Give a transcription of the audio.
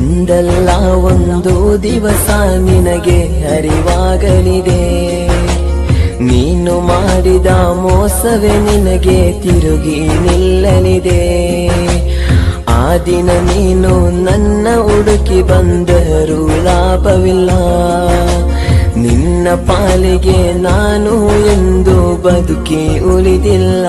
ಒಂದಲ್ಲ ಒಂದು ದಿವಸ ನಿನಗೆ ಅರಿವಾಗಲಿದೆ. ನೀನು ಮಾಡಿದ ಮೋಸವೇ ನಿನಗೆ ತಿರುಗಿ ನಿಲ್ಲಲಿದೆ. ಆ ದಿನ ನೀನು ನನ್ನ ಹುಡುಕಿ ಬಂದರೂ ಲಾಭವಿಲ್ಲ. ನಿನ್ನ ಪಾಲಿಗೆ ನಾನು ಎಂದು ಬದುಕಿ ಉಳಿದಿಲ್ಲ.